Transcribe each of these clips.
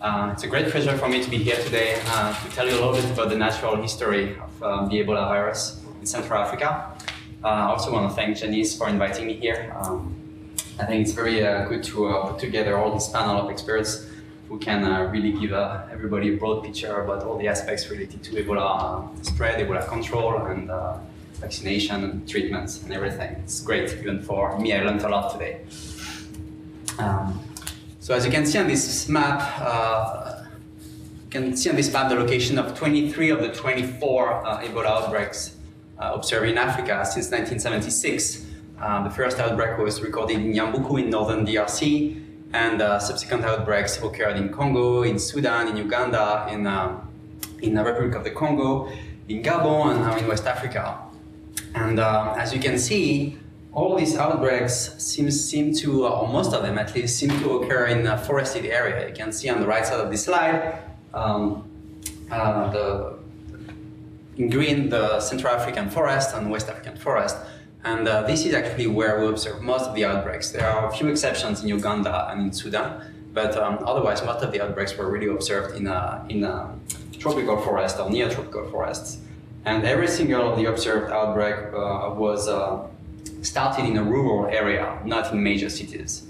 Uh, it's a great pleasure for me to be here today uh, to tell you a little bit about the natural history of um, the Ebola virus in Central Africa. Uh, I also want to thank Janice for inviting me here. Um, I think it's very uh, good to uh, put together all this panel of experts who can uh, really give everybody a broad picture about all the aspects related to Ebola spread, Ebola control, and vaccination and treatments and everything. It's great, even for me, I learned a lot today. Um, so as you can see on this map, uh, you can see on this map the location of 23 of the 24 uh, Ebola outbreaks uh, observed in Africa since 1976. Uh, the first outbreak was recorded in Yambuku in northern DRC, and uh, subsequent outbreaks occurred in Congo, in Sudan, in Uganda, in, uh, in the Republic of the Congo, in Gabon, and now in West Africa. And uh, as you can see, all these outbreaks seem, seem to, or most of them at least, seem to occur in a forested area. You can see on the right side of this slide, um, uh, the, in green, the Central African forest and West African forest. And uh, this is actually where we observe most of the outbreaks. There are a few exceptions in Uganda and in Sudan, but um, otherwise most of the outbreaks were really observed in a, in a tropical forest or near tropical forests. And every single of the observed outbreak uh, was uh, started in a rural area, not in major cities.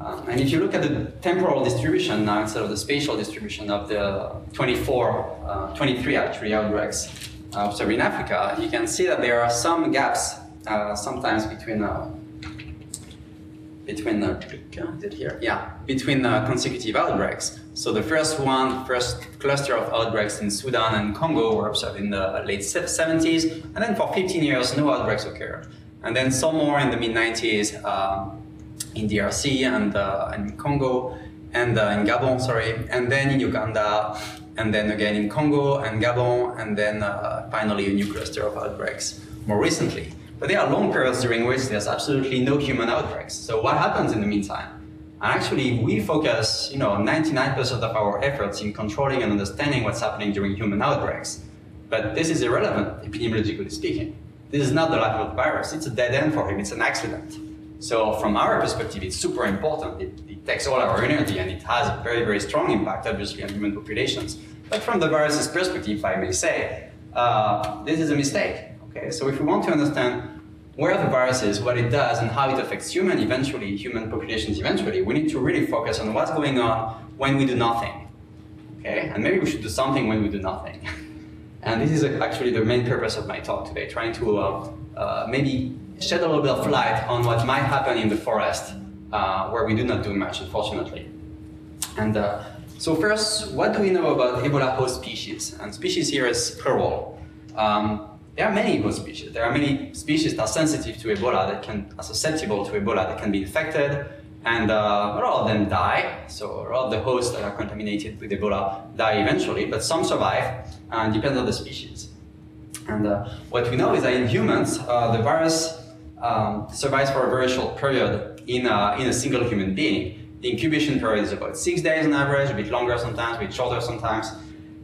Um, and if you look at the temporal distribution now instead of the spatial distribution of the 24, uh, 23 actually outbreaks uh, observed in Africa, you can see that there are some gaps uh, sometimes between uh, between uh, is it here? Yeah, between uh, consecutive outbreaks. So the first one, first cluster of outbreaks in Sudan and Congo were observed in the late 70s, and then for 15 years no outbreaks occurred. And then some more in the mid 90s um, in DRC and, uh, and Congo, and uh, in Gabon, sorry, and then in Uganda, and then again in Congo and Gabon, and then uh, finally a new cluster of outbreaks more recently. But there are long periods during which there's absolutely no human outbreaks. So what happens in the meantime? And actually, we focus, you know, 99% of our efforts in controlling and understanding what's happening during human outbreaks. But this is irrelevant, epidemiologically speaking. This is not the life of the virus. It's a dead end for him. It's an accident. So from our perspective, it's super important. It, it, takes all our energy and it has a very, very strong impact, obviously, on human populations. But from the virus's perspective, if I may say, uh, this is a mistake. Okay, so if we want to understand where the virus is, what it does, and how it affects human eventually, human populations eventually, we need to really focus on what's going on when we do nothing. Okay, and maybe we should do something when we do nothing. And this is actually the main purpose of my talk today, trying to uh, uh, maybe shed a little bit of light on what might happen in the forest, uh, where we do not do much, unfortunately. And uh, so first, what do we know about Ebola host species? And species here is plural. Um, there are many host species. There are many species that are sensitive to Ebola, that can, are susceptible to Ebola, that can be infected, and uh, a lot of them die. So a lot of the hosts that are contaminated with Ebola die eventually, but some survive, and depends on the species. And uh, what we know is that in humans, uh, the virus um, survives for a very short period in a, in a single human being. The incubation period is about six days on average, a bit longer sometimes, a bit shorter sometimes.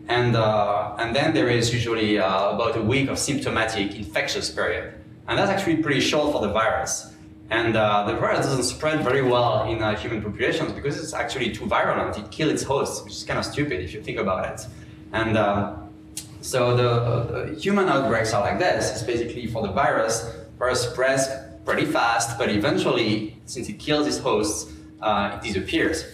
And, uh, and then there is usually uh, about a week of symptomatic infectious period. And that's actually pretty short for the virus. And uh, the virus doesn't spread very well in uh, human populations because it's actually too virulent. It kills its host, which is kind of stupid if you think about it. And uh, so the, human outbreaks are like this. It's basically for the virus, virus spreads pretty fast, but eventually, since it kills its hosts, uh, it disappears.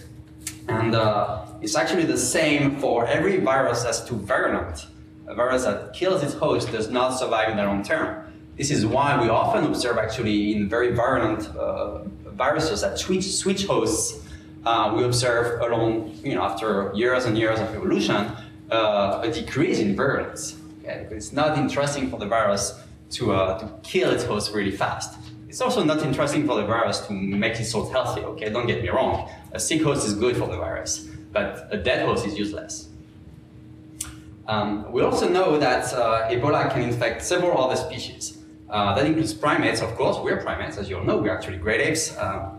And uh, it's actually the same for every virus that's too virulent. A virus that kills its host does not survive in the long term. This is why we often observe actually in very virulent uh, viruses that switch, switch hosts, uh, we observe along, you know, after years and years of evolution, uh, a decrease in virulence. Okay? Because it's not interesting for the virus to, uh, to kill its host really fast. It's also not interesting for the virus to make its host healthy, okay? Don't get me wrong. A sick host is good for the virus, but a dead host is useless. Um, we also know that uh, Ebola can infect several other species. Uh, that includes primates, of course. We're primates, as you all know. We're actually great apes. Uh,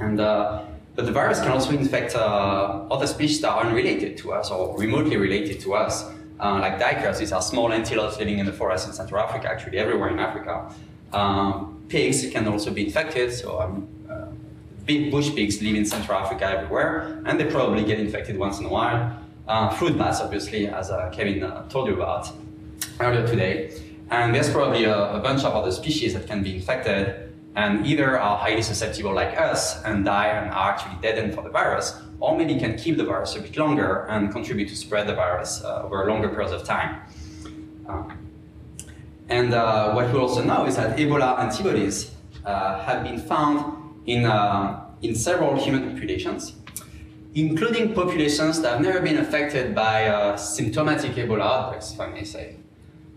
and, uh, but the virus can also infect uh, other species that are unrelated to us or remotely related to us, uh, like duikers. These are small antelopes living in the forest in Central Africa, actually everywhere in Africa. Um, pigs can also be infected, so um, big bush pigs live in Central Africa everywhere, and they probably get infected once in a while. Uh, fruit bats, obviously, as uh, Kevin uh, told you about earlier today. And there's probably a, a, bunch of other species that can be infected and either are highly susceptible like us and die and are actually deadened for the virus, or maybe can keep the virus a bit longer and contribute to spread the virus uh, over longer periods of time. Um, and uh, what we also know is that Ebola antibodies uh, have been found in, uh, in several human populations, including populations that have never been affected by uh, symptomatic Ebola outbreaks, if I may say.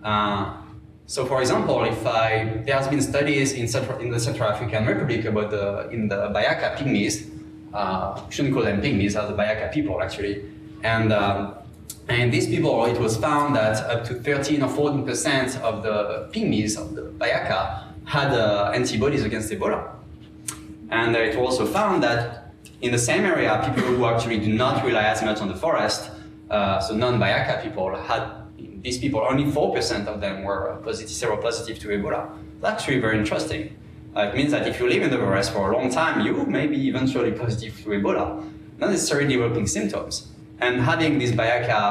Uh, so, for example, if I, there has been studies in, Central, in the Central African Republic about the in the Bayaka pygmies. Uh, shouldn't call them pygmies, are the Bayaka people actually, and um, and these people, it was found that up to 13 or 14 percent of the pygmies of the Bayaka had uh, antibodies against Ebola. And it was also found that in the same area, people who actually do not rely as much on the forest, uh, so non-Bayaka people, had these people, only 4% of them were positive, seropositive to Ebola. That's actually very interesting. Uh, it means that if you live in the forest for a long time, you may be eventually positive to Ebola, not necessarily developing symptoms. And having these Bayaka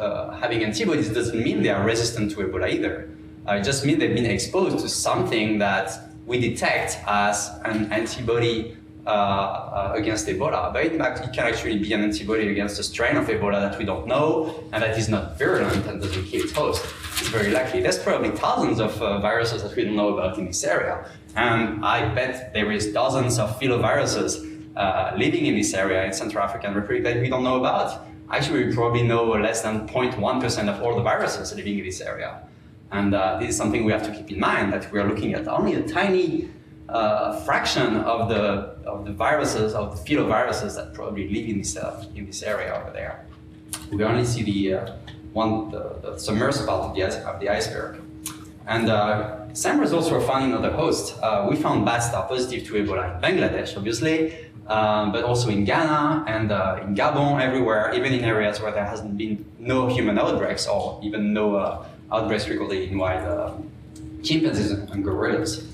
uh, having antibodies doesn't mean they are resistant to Ebola either. Uh, it just means they've been exposed to something that we detect as an antibody uh, uh, against Ebola. But it, it, can actually be an antibody against a strain of Ebola that we don't know and that is not virulent and doesn't kill its host. It's very likely. There's probably thousands of uh, viruses that we don't know about in this area. And I bet there is dozens of filoviruses uh, living in this area in Central African Republic that we don't know about. Actually, we probably know less than 0.1% of all the viruses living in this area. And uh, this is something we have to keep in mind that we are looking at only a tiny uh, fraction of the, of the viruses, of the filoviruses that probably live in this, uh, in this area over there. We only see the uh, one, the, the, submerged part of the, of the iceberg. And uh, same results were found in other hosts. Uh, we found bats that are positive to Ebola in Bangladesh, obviously, um, but also in Ghana and in Gabon, everywhere, even in areas where there hasn't been no human outbreaks or even no outbreaks recorded in wild chimpanzees and gorillas.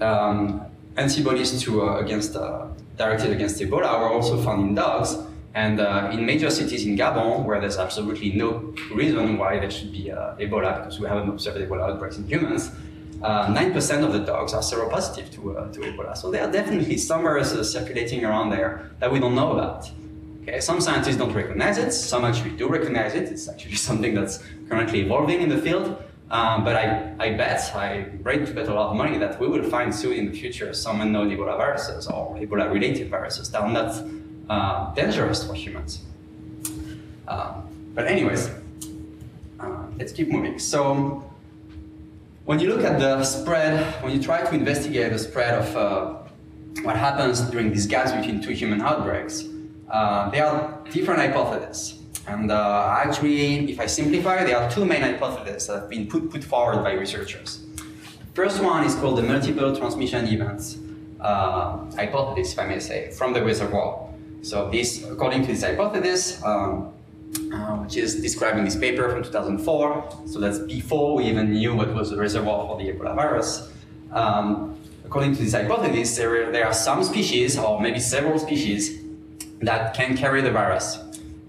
Um, antibodies to, uh, against, uh, directed against Ebola were also found in dogs, and uh, in major cities in Gabon, where there's absolutely no reason why there should be Ebola, because we haven't observed Ebola outbreaks in humans, uh, 9% of the dogs are seropositive to, uh, to Ebola. So there are definitely some viruses circulating around there that we don't know about. Okay, some scientists don't recognize it, some actually do recognize it. It's actually something that's currently evolving in the field. Um, but I, I bet, I ready to bet a lot of money that we will find soon in the future some unknown Ebola viruses or Ebola related viruses that are not uh, dangerous for humans. Um, but anyways, uh, let's keep moving. So when you look at the spread, when you try to investigate the spread of uh, what happens during these gaps between two human outbreaks, uh, there are different hypotheses. And uh, actually, if I simplify, there are two main hypotheses that have been put, put forward by researchers. First one is called the multiple transmission events uh, hypothesis, if I may say, from the reservoir. So this, according to this hypothesis, um, uh, which is describing this paper from 2004. So that's before we even knew what was the reservoir for the Ebola virus. Um, according to this hypothesis, there, there are some species, or maybe several species, that can carry the virus.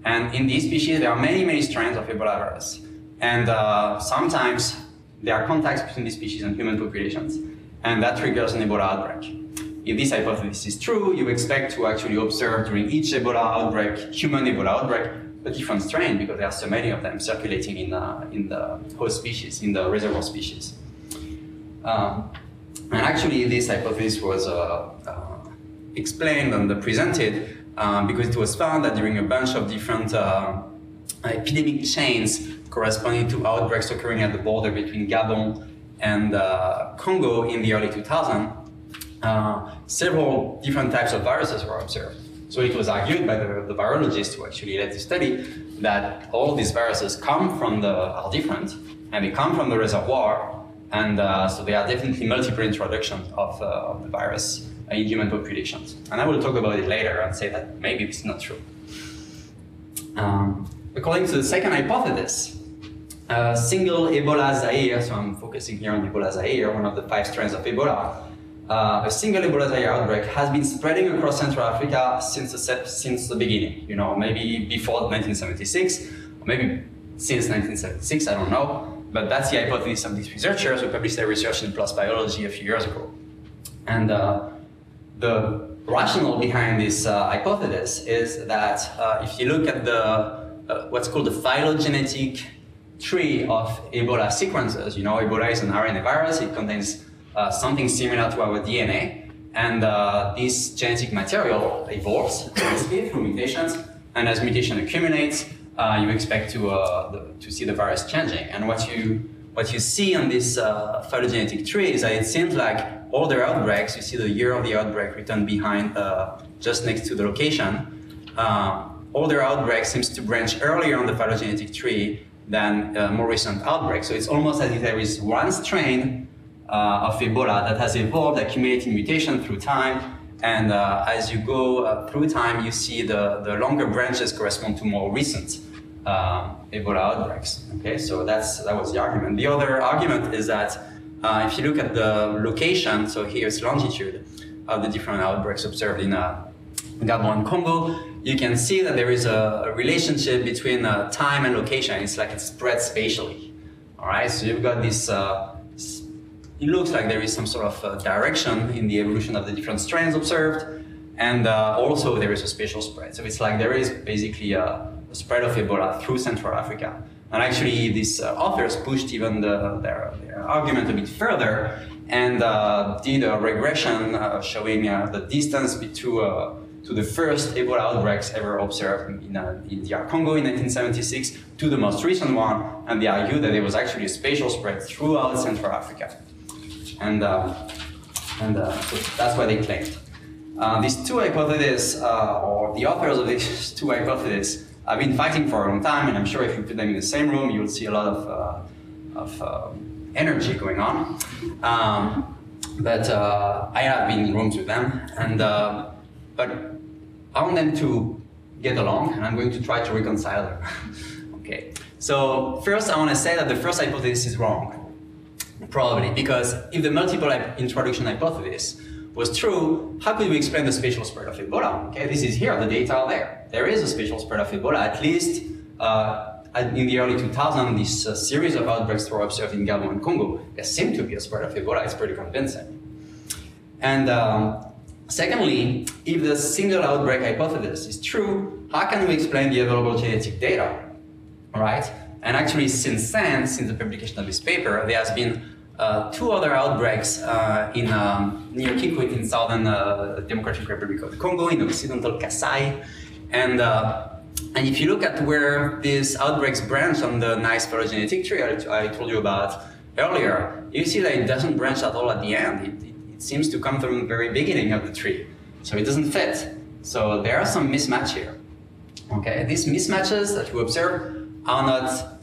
And in these species, there are many, many strains of Ebola virus. And uh, sometimes there are contacts between these species and human populations, and that triggers an Ebola outbreak. If this hypothesis is true, you expect to actually observe during each Ebola outbreak, human Ebola outbreak, a different strain because there are so many of them circulating in, uh, in the host species, in the reservoir species. Um, and actually, this hypothesis was uh, uh, explained and presented um, because it was found that during a bunch of different uh, epidemic chains corresponding to outbreaks occurring at the border between Gabon and uh, Congo in the early 2000s, uh, several different types of viruses were observed. So it was argued by the, the virologists who actually led the study that all these viruses come from the, are different, and they come from the reservoir, and uh, so they are definitely multiple introductions of, uh, of the virus in human populations. And I will talk about it later and say that maybe it's not true. Um, according to the second hypothesis, a single Ebola Zaire, so I'm focusing here on Ebola Zaire, one of the five strains of Ebola, uh, a single Ebola Zaire outbreak has been spreading across Central Africa since the, since the beginning. You know, maybe before 1976, maybe since 1976, I don't know. But that's the hypothesis of these researchers who published their research in PLOS Biology a few years ago. And uh, the rationale behind this uh, hypothesis is that uh, if you look at the uh, what's called the phylogenetic tree of Ebola sequences, you know, Ebola is an RNA virus, it contains uh, something similar to our DNA. And uh, this genetic material evolves through mutations. And as mutation accumulates, uh, you expect to, the, to see the virus changing. And what you, what you see on this uh, phylogenetic tree is that it seems like all the outbreaks, you see the year of the outbreak written behind, uh, just next to the location. all their outbreaks seems to branch earlier on the phylogenetic tree than more recent outbreaks. So it's almost as if there is one strain uh, of Ebola that has evolved, accumulating mutation through time. And uh, as you go uh, through time, you see the, the longer branches correspond to more recent Ebola outbreaks. Okay, so that's that was the argument. The other argument is that uh, if you look at the location, so here's longitude of the different outbreaks observed in uh, Gabon and Congo, you can see that there is a, a relationship between uh, time and location. It's like it's spread spatially. All right, so you've got this it looks like there is some sort of uh, direction in the evolution of the different strands observed, and uh, also there is a spatial spread. So it's like there is basically a spread of Ebola through Central Africa. And actually, these uh, authors pushed even the, their, their, argument a bit further and uh, did a regression uh, showing uh, the distance between to the first Ebola outbreaks ever observed in, uh, in DR Congo in 1976 to the most recent one, and they argued that it was actually a spatial spread throughout Central Africa and and uh, so that's what they claimed. Uh, these two hypotheses, uh, or the authors of these two hypotheses, have been fighting for a long time, and I'm sure if you put them in the same room, you'll see a lot of uh, of um, energy going on. Um, but uh, I have been in rooms with them, and uh, but I want them to get along, and I'm going to try to reconcile them. okay. So first, I want to say that the first hypothesis is wrong. Probably, because if the multiple introduction hypothesis was true, how could we explain the spatial spread of Ebola? Okay, this is here, the data are there. There is a spatial spread of Ebola, at least uh, in the early 2000s, this uh, series of outbreaks were observed in Gabon and Congo. There seemed to be a spread of Ebola, it's pretty convincing. And um, secondly, if the single outbreak hypothesis is true, how can we explain the available genetic data? All right? And actually, since then, since the publication of this paper, there has been uh, two other outbreaks uh, in um, near Kikwit in southern uh, Democratic Republic of the Congo, in occidental Kasai. And, uh, and if you look at where these outbreaks branch on the nice phylogenetic tree I, I, told you about earlier, you see that it doesn't branch at all at the end. It, it, it seems to come from the very beginning of the tree. So it doesn't fit. So there are some mismatch here. Okay, these mismatches that you observe are not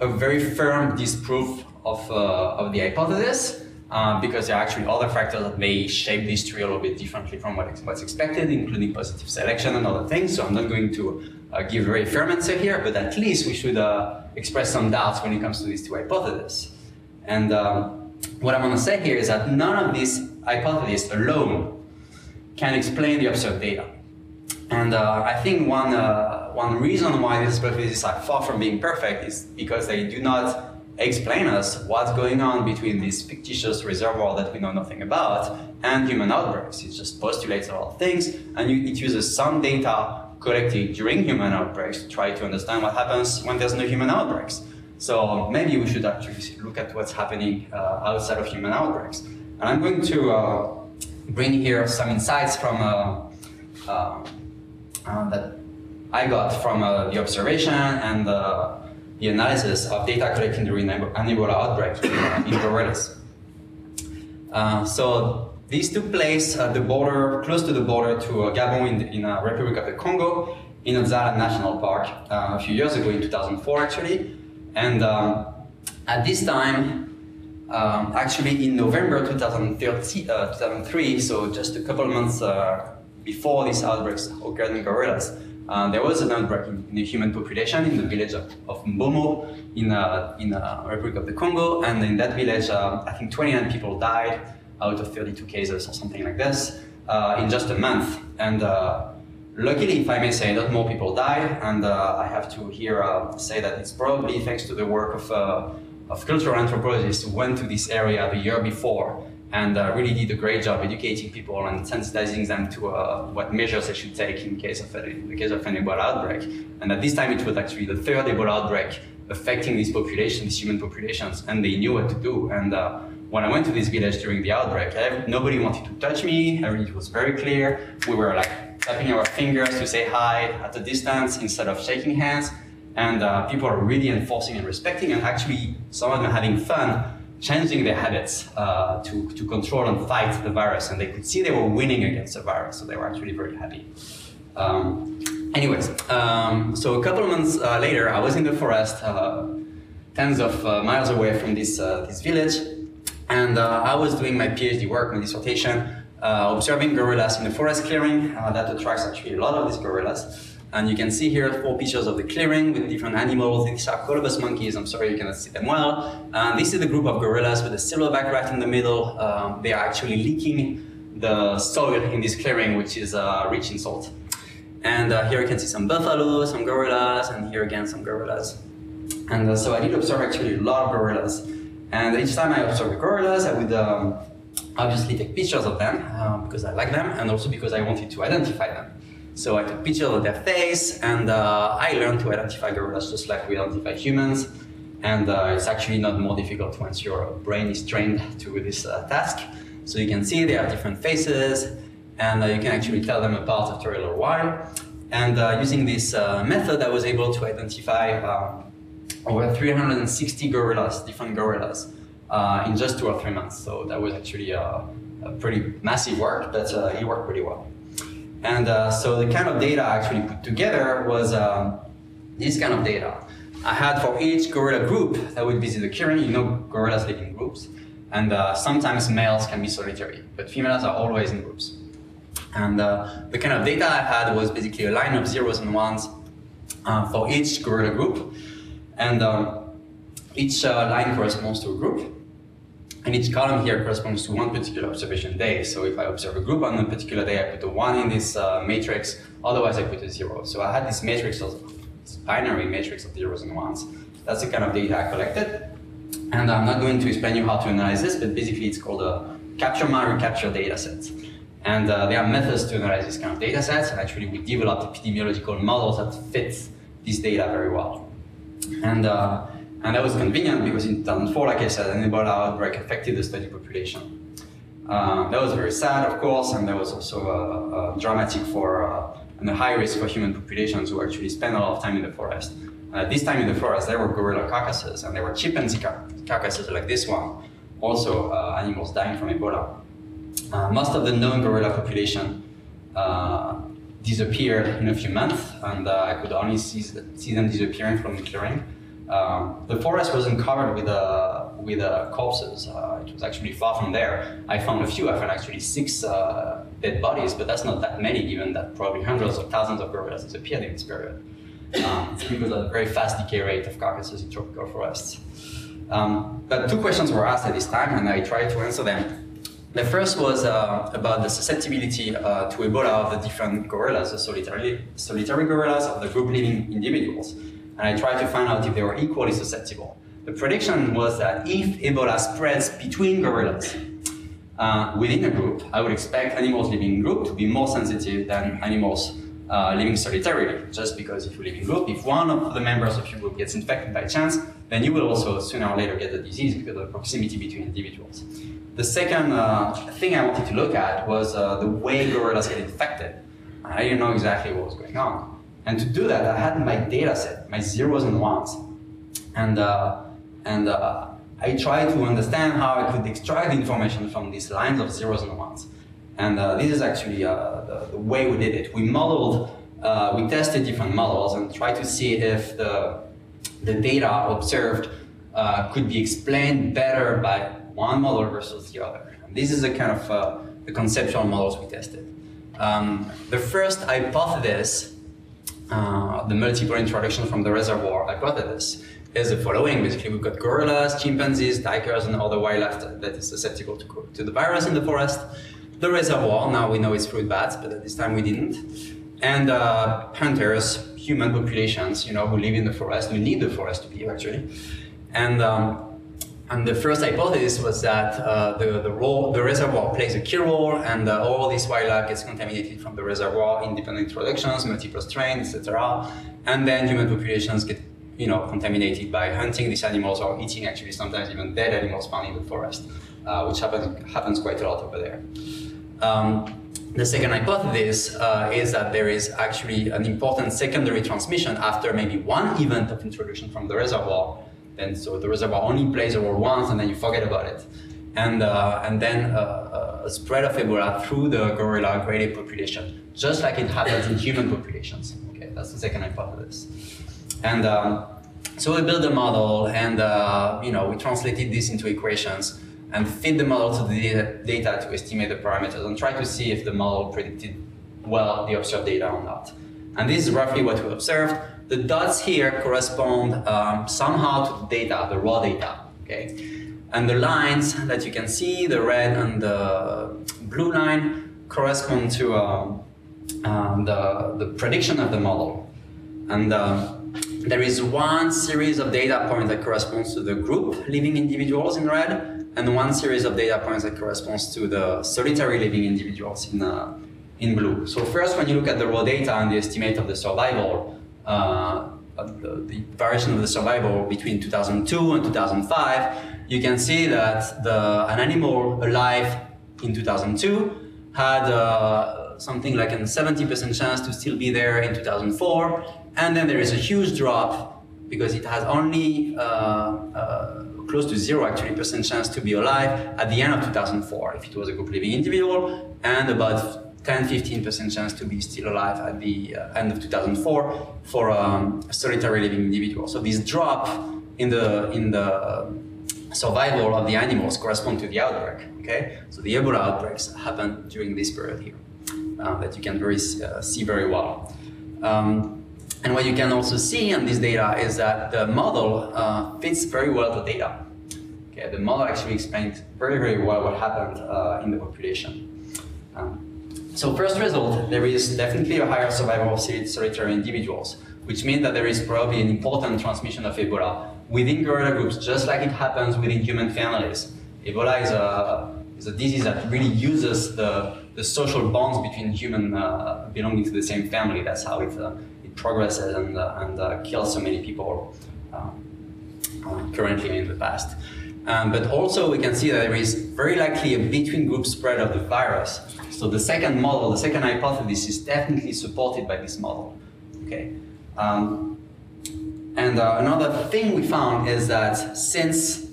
a very firm disproof of, uh, of the hypothesis uh, because there are actually other factors that may shape this tree a little bit differently from what, what's expected, including positive selection and other things. So I'm not going to uh, give a very firm answer here, but at least we should uh, express some doubts when it comes to these two hypotheses. And um, what I want to say here is that none of these hypotheses alone can explain the observed data. And uh, I think one, uh, one reason why these hypotheses are far from being perfect is because they do not explain us what's going on between this fictitious reservoir that we know nothing about and human outbreaks. It just postulates a lot of things and it uses some data collected during human outbreaks to try to understand what happens when there's no human outbreaks. So maybe we should actually look at what's happening uh, outside of human outbreaks. And I'm going to uh, bring here some insights from uh, uh, uh that I got from uh, the observation and the analysis of data collected during an Ebola outbreak in gorillas. Uh, so these took place at the border, close to the border to uh, Gabon in, the, in uh, Republic of the Congo, in Nzala National Park, uh, a few years ago in 2004 actually. And um, at this time, um, actually in November 2003, uh, so just a couple months before these outbreaks occurred in gorillas, uh, there was an outbreak in, in, the human population in the village of, of Mbomo in, uh, in uh, Republic of the Congo, and in that village, uh, I think 29 people died, out of 32 cases or something like this uh, in just a month. And luckily, if I may say, not more people died. And I have to here say that it's probably thanks to the work of, of cultural anthropologists who went to this area the year before and uh, really did a great job educating people and sensitizing them to uh, what measures they should take in case of in the case of an Ebola outbreak. And at this time, it was actually the third Ebola outbreak affecting these populations, these human populations, and they knew what to do. And uh, when I went to this village during the outbreak, I, nobody wanted to touch me. Everything was very clear. We were like tapping our fingers to say hi at a distance instead of shaking hands. And uh, people are really enforcing and respecting, and actually, some of them having fun changing their habits uh, to, to control and fight the virus. And they could see they were winning against the virus, so they were actually very happy. Um, anyways, um, so a couple months uh, later, I was in the forest, uh, tens of uh, miles away from this, uh, this village, and uh, I was doing my PhD work, my dissertation, observing gorillas in the forest clearing. that attracts actually a lot of these gorillas. And you can see here four pictures of the clearing with different animals. These are colobus monkeys. I'm sorry you cannot see them well. And this is a group of gorillas with a silverback rat in the middle. Um, they are actually licking the soil in this clearing, which is uh, rich in salt. And uh, here you can see some buffalo, some gorillas, and here again some gorillas. And uh, so I did observe actually a lot of gorillas. And each time I observed gorillas, I would um, obviously take pictures of them uh, because I like them and also because I wanted to identify them. So I took pictures of their face, and uh, I learned to identify gorillas just like we identify humans. And uh, it's actually not more difficult once your brain is trained to do this uh, task. So you can see they have different faces, and uh, you can actually tell them apart after a little while. And uh, using this uh, method, I was able to identify over 360 gorillas, different gorillas, in just two or three months. So that was actually a, a pretty massive work, but it worked pretty well. And uh, so the kind of data I actually put together was um, this kind of data. I had for each gorilla group that would visit the clearing, you know gorillas live in groups, and uh, sometimes males can be solitary, but females are always in groups. And uh, the kind of data I had was basically a line of zeros and ones uh, for each gorilla group, and um, each uh, line corresponds to a group, and each column here corresponds to one particular observation day. So if I observe a group on a particular day, I put a one in this uh, matrix, otherwise I put a zero. So I had this matrix of this binary matrix of zeros and ones. That's the kind of data I collected. And I'm not going to explain you how to analyze this, but basically it's called a Kapciomat recapture data set. And uh, there are methods to analyze this kind of data sets, and actually we developed epidemiological models that fit this data very well. And uh, and that was convenient because in 2004, like I said, an Ebola outbreak affected the study population. Uh, that was very sad, of course, and that was also uh, uh, dramatic for uh, and a high risk for human populations who actually spend a lot of time in the forest. this time in the forest, there were gorilla carcasses, and there were chimpanzee car carcasses like this one. Also, uh, animals dying from Ebola. Uh, most of the known gorilla population disappeared in a few months, and I could only see, see them disappearing from the clearing. Um, the forest wasn't covered with uh, with uh, corpses. Uh, it was actually far from there. I found a few. I found actually six uh, dead bodies, but that's not that many, given that probably hundreds of thousands of gorillas disappeared in this period. Um, it's because of the very fast decay rate of carcasses in tropical forests. Um, but two questions were asked at this time, and I tried to answer them. The first was uh, about the susceptibility uh, to Ebola of the different gorillas, the solitary, solitary gorillas of the group living individuals and I tried to find out if they were equally susceptible. The prediction was that if Ebola spreads between gorillas uh, within a group, I would expect animals living in group to be more sensitive than animals uh, living solitarily. Just because if you live in group, if one of the members of your group gets infected by chance, then you will also sooner or later get the disease because of the proximity between individuals. The second uh, thing I wanted to look at was uh, the way gorillas get infected. I didn't know exactly what was going on. And to do that, I had my data set, my zeros and ones. And, uh, and uh, I tried to understand how I could extract information from these lines of zeros and ones. And uh, this is actually uh, the, the, way we did it. We modeled, uh, we tested different models and tried to see if the, the data observed uh, could be explained better by one model versus the other. And this is a kind of the conceptual models we tested. Um, the first hypothesis uh, the multiple introduction from the reservoir hypothesis is the following. Basically, we've got gorillas, chimpanzees, tigers, and other wildlife that is susceptible to, to the virus in the forest. The reservoir, now we know it's fruit bats, but at this time we didn't. And uh, hunters, human populations, you know, who live in the forest, who need the forest to be actually. And um, and the first hypothesis was that uh, the, the, role, the reservoir plays a key role and uh, all this wildlife gets contaminated from the reservoir, independent introductions, multiple strains, etc. And then human populations get you know, contaminated by hunting these animals or eating actually sometimes even dead animals found in the forest, uh, which happens, happens quite a lot over there. Um, the second hypothesis uh, is that there is actually an important secondary transmission after maybe one event of introduction from the reservoir and so the reservoir only plays a role once and then you forget about it. And, uh, and then uh, uh a spread of Ebola through the gorilla grade population, just like it happens in human populations. Okay, that's the second hypothesis. And um, so we built a model and uh, you know we translated this into equations and fit the model to the data to estimate the parameters and try to see if the model predicted well the observed data or not. And this is roughly what we observed. The dots here correspond um, somehow to the data, the raw data, okay? And the lines that you can see, the red and the blue line, correspond to um, um, the, the prediction of the model. And um, there is one series of data points that corresponds to the group living individuals in red, and one series of data points that corresponds to the solitary living individuals in, uh, in blue. So first, when you look at the raw data and the estimate of the survival, uh, the, the, variation of the survival between 2002 and 2005, you can see that the, an animal alive in 2002 had uh, something like a 70% chance to still be there in 2004, and then there is a huge drop because it has only uh, uh, close to zero actually percent chance to be alive at the end of 2004 if it was a living individual, and about 10-15% chance to be still alive at the uh, end of 2004 for um, a solitary living individual. So this drop in the in the survival of the animals correspond to the outbreak. Okay, so the Ebola outbreaks happen during this period here uh, that you can very uh, see very well. Um, and what you can also see in this data is that the model uh, fits very well the data. Okay, the model actually explains very very well what happened uh, in the population. Um, so first result, there is definitely a higher survival of solitary individuals, which means that there is probably an important transmission of Ebola within gorilla groups, just like it happens within human families. Ebola is a, is a disease that really uses the, the social bonds between human uh, belonging to the same family. That's how it, uh, it progresses and, uh, and uh, kills so many people um, uh, currently in the past. Um, but also we can see that there is very likely a between group spread of the virus so the second model, the second hypothesis is definitely supported by this model. Okay. Um, and uh, another thing we found is that since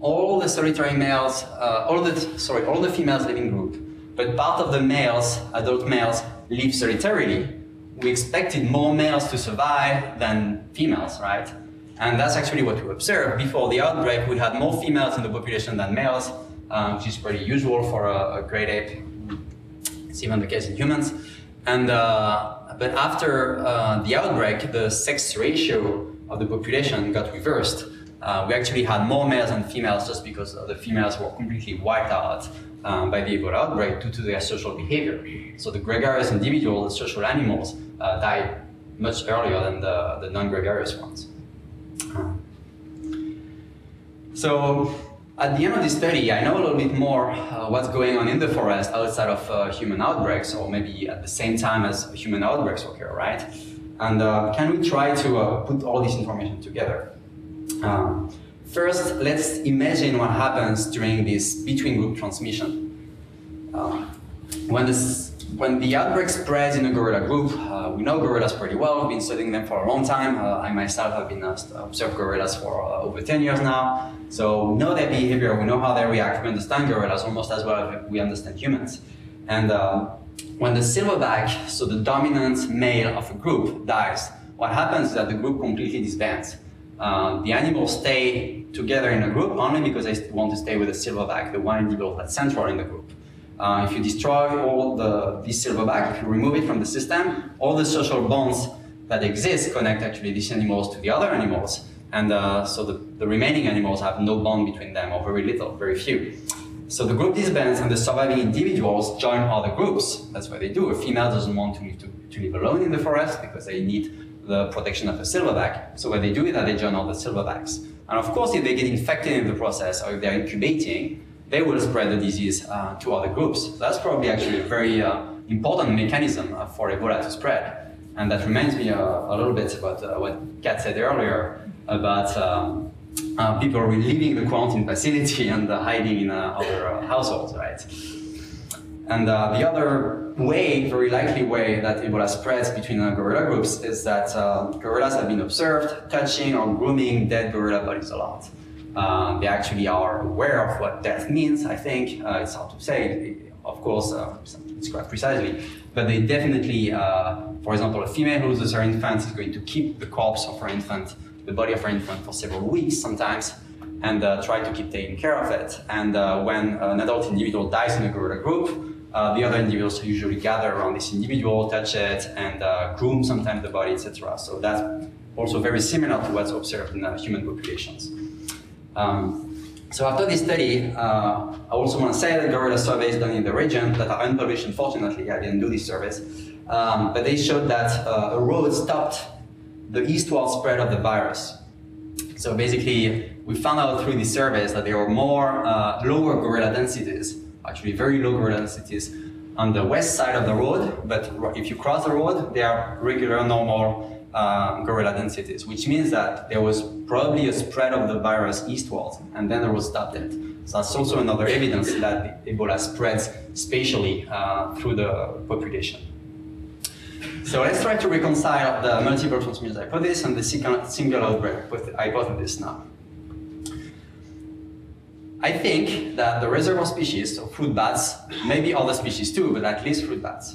all the solitary males, uh, all the sorry, all the females live in group, but part of the males, adult males, live solitarily, we expected more males to survive than females, right? And that's actually what we observed. Before the outbreak, we had more females in the population than males, um, which is pretty usual for a, a great ape it's even the case in humans. And uh, but after uh, the outbreak, the sex ratio of the population got reversed. Uh, we actually had more males than females just because the females were completely wiped out um, by the Ebola outbreak due to their social behavior. So the gregarious individuals, the social animals, uh, died much earlier than the, the non-gregarious ones. So at the end of this study, I know a little bit more uh, what's going on in the forest outside of uh, human outbreaks, or maybe at the same time as human outbreaks occur, right? And uh, can we try to uh, put all this information together? Um, first, let's imagine what happens during this between group transmission. Um, when this when the outbreak spreads in a gorilla group, uh, we know gorillas pretty well. We've been studying them for a long time. Uh, I myself have been uh, observed gorillas for uh, over 10 years now. So we know their behavior, we know how they react. We understand gorillas almost as well as we understand humans. And uh, when the silverback, so the dominant male of a group, dies, what happens is that the group completely disbands. Uh, the animals stay together in a group only because they want to stay with the silverback, the one individual that's central in the group. Uh, if you destroy all the this silverback, if you remove it from the system, all the social bonds that exist connect actually these animals to the other animals, And uh, so the, the remaining animals have no bond between them, or very little, very few. So the group disbands and the surviving individuals join other groups. That's what they do. A female doesn't want to live, to, to live alone in the forest because they need the protection of a silverback. So what they do is that they join other silverbacks. And of course, if they get infected in the process or if they're incubating, they will spread the disease uh, to other groups. That's probably actually a very uh, important mechanism uh, for Ebola to spread. And that reminds me uh, a little bit about uh, what Kat said earlier about um, uh, people leaving the quarantine facility and hiding in other households, right? And the other way, very likely way that Ebola spreads between gorilla groups is that gorillas have been observed touching or grooming dead gorilla bodies a lot. Uh, they actually are aware of what death means, I think. Uh, it's hard to say, of course, uh, quite precisely. But they definitely, for example, a female who loses her infant is going to keep the corpse of her infant, the body of her infant, for several weeks sometimes and uh, try to keep taking care of it. And uh, when an adult individual dies in a gorilla group, uh, the other individuals usually gather around this individual, touch it, and uh, groom sometimes the body, etc. So that's also very similar to what's observed in uh, human populations. Um, so after this study, uh, I also want to say that gorilla surveys done in the region that are unpublished, unfortunately, I didn't do these surveys, um, but they showed that uh, a road stopped the eastward spread of the virus. So basically, we found out through these surveys that there were more uh, lower gorilla densities actually very low gorilla densities on the west side of the road, but if you cross the road, they are regular, normal uh, gorilla densities, which means that there was probably a spread of the virus eastwards, and then it was stopped it. So that's also another evidence that Ebola spreads spatially uh, through the population. So let's try to reconcile the multiple transmission hypothesis and the single outbreak hypothesis now. I think that the reservoir species, so fruit bats, maybe other species too, but at least fruit bats,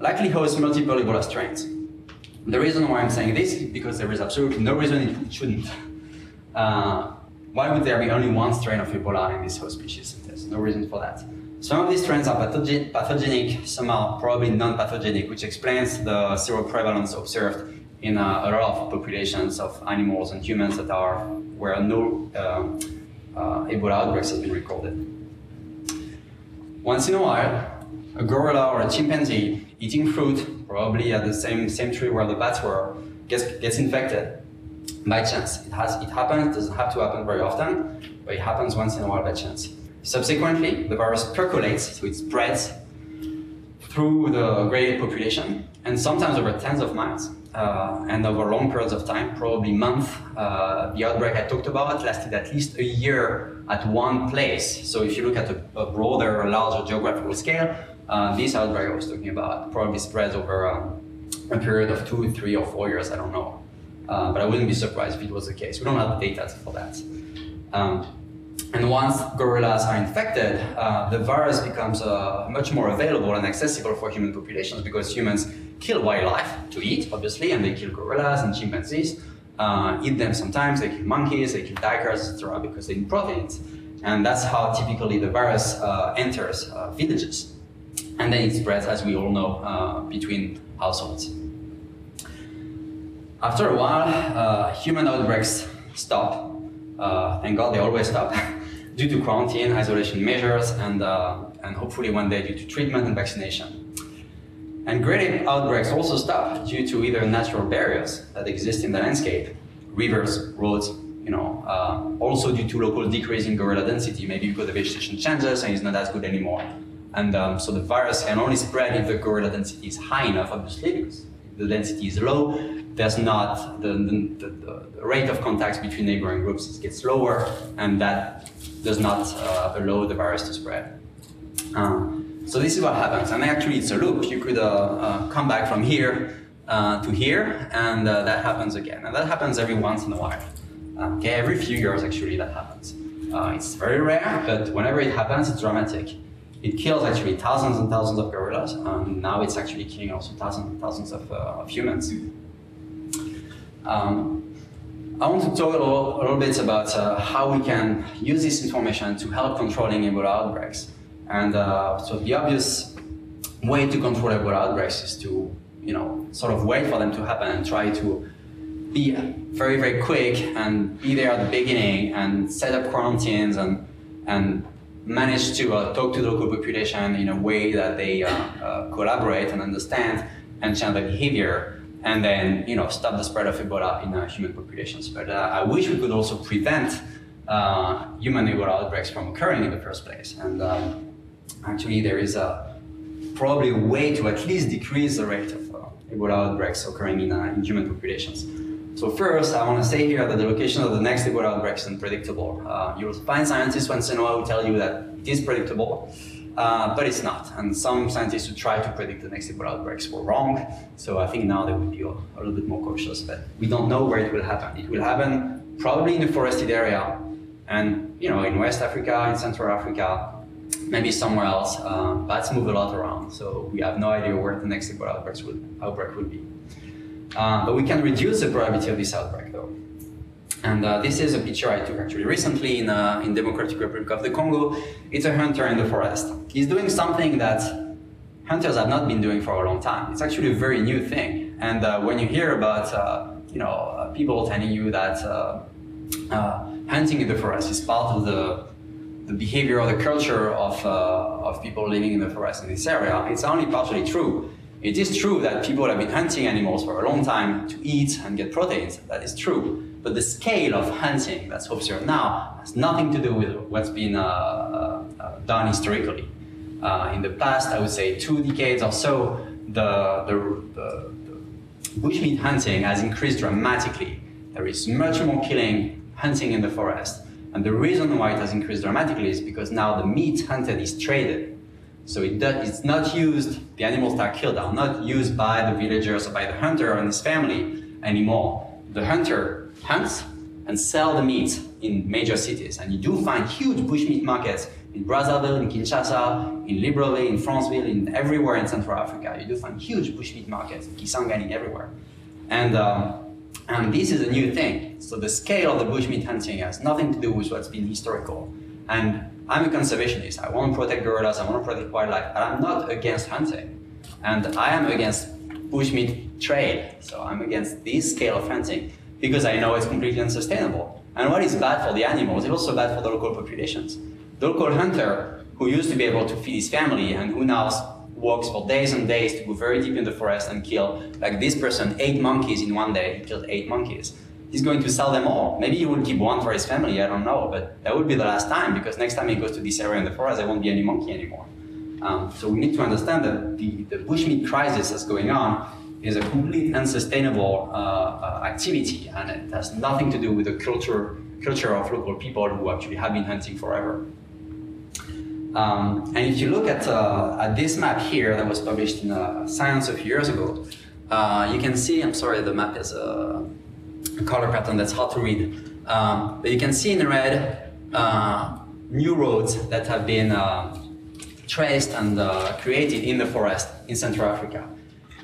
likely host multiple Ebola strains. The reason why I'm saying this is because there is absolutely no reason it shouldn't. Uh, why would there be only one strain of Ebola in this host species? There's no reason for that. Some of these strains are pathogen pathogenic, some are probably non-pathogenic, which explains the seroprevalence observed in uh, a lot of populations of animals and humans that are where no um, uh, Ebola outbreaks have been recorded. Once in a while, a gorilla or a chimpanzee eating fruit, probably at the same, same tree where the bats were, gets, gets infected by chance. It, has, it happens, it doesn't have to happen very often, but it happens once in a while by chance. Subsequently, the virus percolates, so it spreads through the great population, and sometimes over tens of miles uh, and over long periods of time, probably months. Uh, the outbreak I talked about lasted at least a year at one place. So if you look at a, a broader, larger geographical scale, uh, this outbreak I was talking about probably spreads over um, a period of two, three, or four years. I don't know, uh, but I wouldn't be surprised if it was the case. We don't have the data for that. Um, and once gorillas are infected, uh, the virus becomes uh, much more available and accessible for human populations because humans kill wildlife to eat, obviously, and they kill gorillas and chimpanzees, uh, eat them sometimes, they kill monkeys, they kill tigers, etc., because they need proteins. And that's how typically the virus uh, enters uh, villages. And then it spreads, as we all know, uh, between households. After a while, human outbreaks stop. Thank God they always stop. due to quarantine, isolation measures, and, and hopefully one day due to treatment and vaccination. And great outbreaks also stop due to either natural barriers that exist in the landscape, rivers, roads, you know, uh, also due to local decrease in gorilla density, maybe because the vegetation changes and it's not as good anymore. And um, so the virus can only spread if the gorilla density is high enough, obviously, because if the density is low, there's not the, the, the, the rate of contacts between neighboring groups gets lower, and that does not uh, allow the virus to spread. Um, so this is what happens, and actually it's a loop. You could uh, uh, come back from here uh, to here, and that happens again. And that happens every once in a while. Okay, every few years actually that happens. It's very rare, but whenever it happens, it's dramatic. It kills actually thousands and thousands of gorillas, and now it's actually killing also thousands and thousands of, of humans. Um, I want to talk a little, a little bit about how we can use this information to help controlling Ebola outbreaks. And uh, so the obvious way to control Ebola outbreaks is to, you know, sort of wait for them to happen and try to be very, very quick and be there at the beginning and set up quarantines and, and manage to uh, talk to the local population in a way that they uh, uh, collaborate and understand and change their behavior and then you know stop the spread of Ebola in uh, human populations. But uh, I wish we could also prevent uh, human Ebola outbreaks from occurring in the first place. And um, actually, there is a probably a way to at least decrease the rate of Ebola outbreaks occurring in, in human populations. So first, I want to say here that the location of the next Ebola outbreak is unpredictable. Uh, you'll find scientists once in a while who tell you that it is predictable, uh, but it's not. And some scientists who try to predict the next Ebola outbreaks were wrong. So I think now they would be a, a little bit more cautious, but we don't know where it will happen. It will happen probably in the forested area, and you know, in West Africa, in Central Africa, maybe somewhere else. Uh, bats move a lot around, so we have no idea where the next Ebola outbreak would be. Uh, but we can reduce the probability of this outbreak though. And uh, this is a picture I took actually recently in, uh, in Democratic Republic of the Congo. It's a hunter in the forest. He's doing something that hunters have not been doing for a long time. It's actually a very new thing. And uh, when you hear about uh, you know uh, people telling you that hunting in the forest is part of the the behavior or the culture of, of people living in the forest in this area, it's only partially true. It is true that people have been hunting animals for a long time to eat and get proteins. That is true. But the scale of hunting that's observed now has nothing to do with what's been uh, uh, uh, done historically. Uh, in the past, I would say two decades or so, the, the, the, the bushmeat hunting has increased dramatically. There is much more killing, hunting in the forest. And the reason why it has increased dramatically is because now the meat hunted is traded so it does, it's not used, the animals that are killed are not used by the villagers or by the hunter and his family anymore. The hunter hunts and sell the meat in major cities. And you do find huge bushmeat markets in Brazzaville, in Kinshasa, in Libreville, in Franceville, in everywhere in Central Africa. You do find huge bushmeat markets in Kisangani, everywhere. And, um, and this is a new thing. So the scale of the bushmeat hunting has nothing to do with what's been historical. And I'm a conservationist. I want to protect gorillas, I want to protect wildlife, but I'm not against hunting. And I am against bushmeat trade. So I'm against this scale of hunting because I know it's completely unsustainable. And what is bad for the animals is also bad for the local populations. The local hunter who used to be able to feed his family and who now walks for days and days to go very deep in the forest and kill, like this person, eight monkeys in one day, he killed eight monkeys he's going to sell them all. Maybe he will keep one for his family, I don't know, but that would be the last time because next time he goes to this area in the forest, there won't be any monkey anymore. Um, so we need to understand that the, the bushmeat crisis that's going on is a complete unsustainable uh, uh, activity and it has nothing to do with the culture, culture of local people who actually have been hunting forever. Um, and if you look at, uh, at this map here that was published in uh, Science a few years ago, uh, you can see, I'm sorry, the map is uh, a color pattern that's hard to read. Um, but you can see in red uh, new roads that have been traced and created in the forest in Central Africa.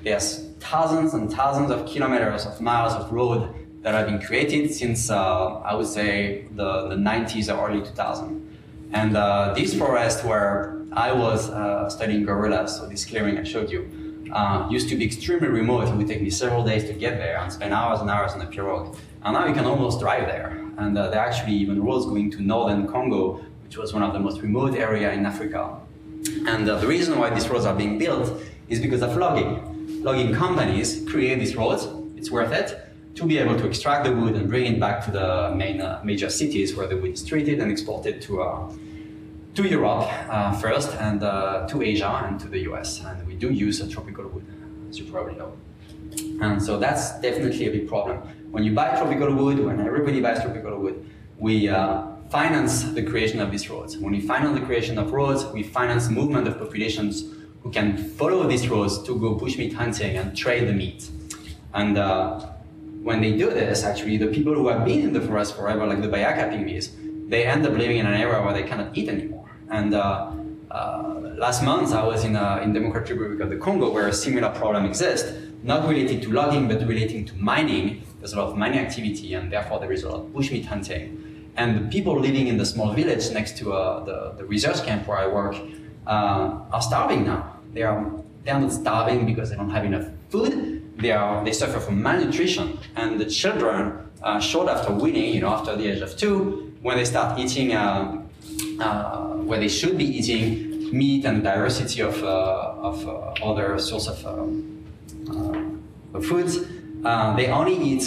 There's thousands and thousands of kilometers of miles of road that have been created since, uh, I would say, the, the 90s or early 2000s. And uh, this forest where I was uh, studying gorillas, so this clearing I showed you, uh, used to be extremely remote. It would take me several days to get there and spend hours and hours on the pirogue. And now you can almost drive there. And uh, there are actually even roads going to northern Congo, which was one of the most remote area in Africa. And uh, the reason why these roads are being built is because of logging. Logging companies create these roads. It's worth it to be able to extract the wood and bring it back to the main uh, major cities where the wood is treated and exported to uh, to Europe uh, first and uh, to Asia and to the US. And we do use tropical wood, as you probably know. And so that's definitely a big problem. When you buy tropical wood, when everybody buys tropical wood, we uh, finance the creation of these roads. When we finance the creation of roads, we finance movement of populations who can follow these roads to go bushmeat hunting and trade the meat. And uh, when they do this, actually, the people who have been in the forest forever, like the Bayaka pygmies, they end up living in an area where they cannot eat anymore. And uh, uh, last month, I was in, uh, in Democratic Republic of the Congo where a similar problem exists, not related to logging, but relating to mining. There's a lot of mining activity, and therefore there is a lot of bushmeat hunting. And the people living in the small village next to uh, the, the research camp where I work uh, are starving now. They are, they are not starving because they don't have enough food, they are they suffer from malnutrition, and the children, uh, short after weaning, you know, after the age of two, when they start eating, uh, uh, where they should be eating meat and diversity of uh, of uh, other sorts of, um, uh, of foods, they only eat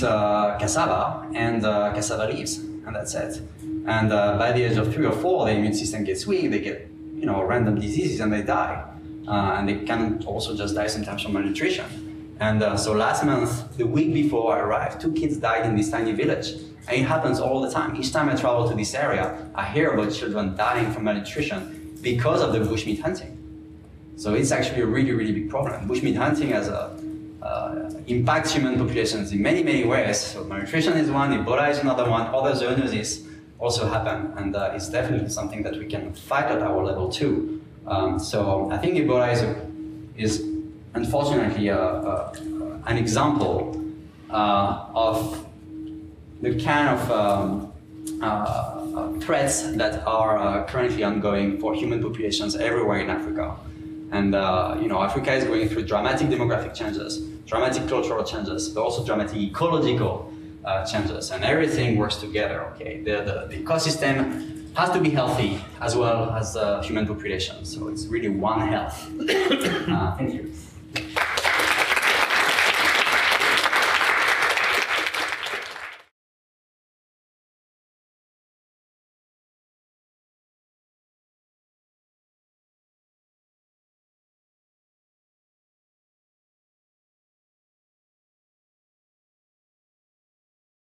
cassava and cassava leaves, and that's it. And by the age of three or four, the immune system gets weak. They get you know random diseases and they die, uh, and they can also just die sometimes from malnutrition. And uh, so last month, the week before I arrived, two kids died in this tiny village. And it happens all the time. Each time I travel to this area, I hear about children dying from malnutrition because of the bushmeat hunting. So it's actually a really, really big problem. Bushmeat hunting has a, uh, impacts human populations in many, many ways. So malnutrition is one, Ebola is another one, other zoonoses also happen, and uh, it's definitely something that we can fight at our level too. Um, so I think Ebola is, a, is unfortunately a, a, an example uh, of the kind of um, uh, uh, threats that are uh, currently ongoing for human populations everywhere in Africa. And uh, you know, Africa is going through dramatic demographic changes, dramatic cultural changes, but also dramatic ecological uh, changes, and everything works together. Okay, the, the, the ecosystem has to be healthy as well as the human population. So it's really one health. Uh, thank you.